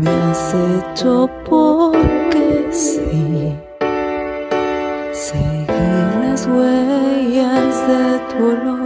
me has hecho porque sí. Seguir las huellas de tu olor,